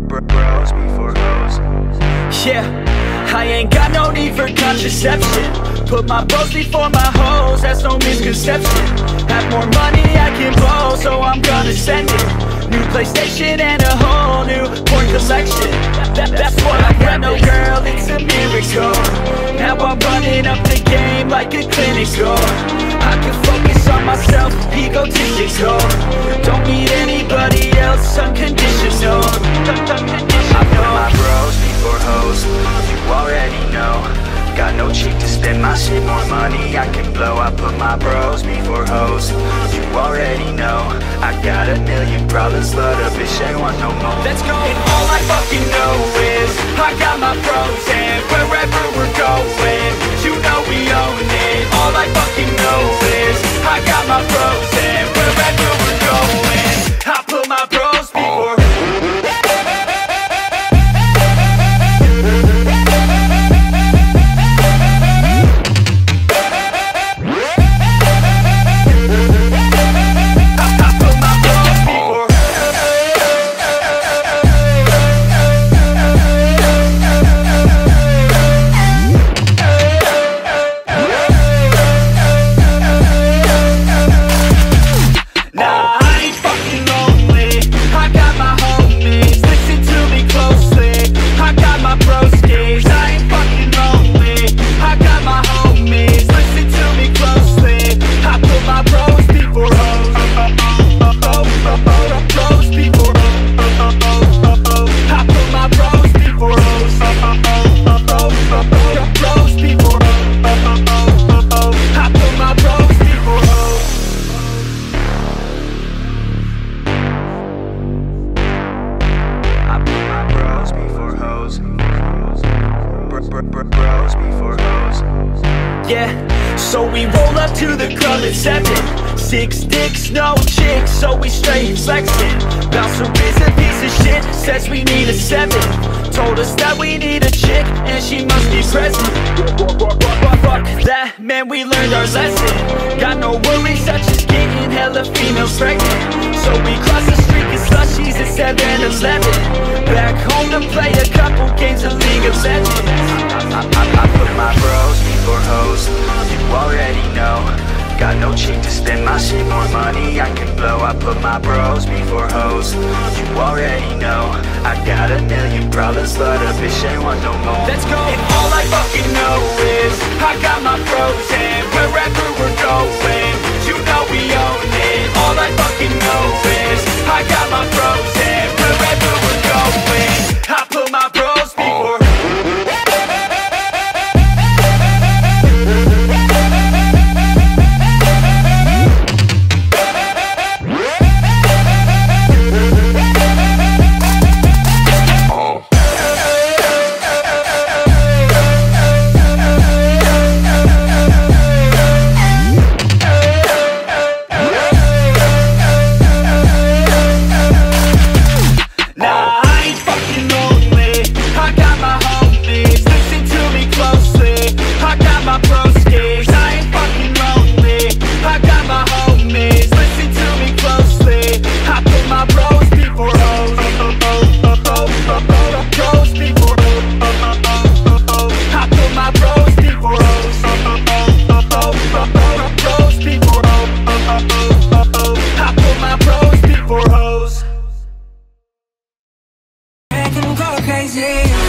before. Yeah, I ain't got no need for contraception. Put my bros before my hoes, that's no misconception. Have more money I can blow, so I'm gonna send it. New PlayStation and a whole new porn collection. That, That's what I got, no girl, it's a miracle. Now I'm running up the game like a clinical. I can focus on myself, egotistical Don't need anybody else, unconditional I put my bros before hoes. You already know. Got no cheek to spend my shit, more money I can blow. I put my bros before hoes. You already know. I got a million problems, but a bitch ain't want no more. Let's go. And all I fucking know is I got my pros Yeah, so we roll up to the club at seven. Six dicks, no chicks, so we straight flexing. Bouncer is a piece of shit, says we need a seven. Told us that we need a chick, and she must be present. Fuck that, man, we learned our lesson. Got no worries, such as getting hella females pregnant. So we cross the street, get slushies at 7-Eleven. Back home to play a couple games of League of Legends. I, I, I put my bros before hoes. You already know. Got no cheek to spend my shit, more money I can blow. I put my bros before hoes. You already know. I got a million problems, but a bitch ain't want no more. Let's go. Crazy.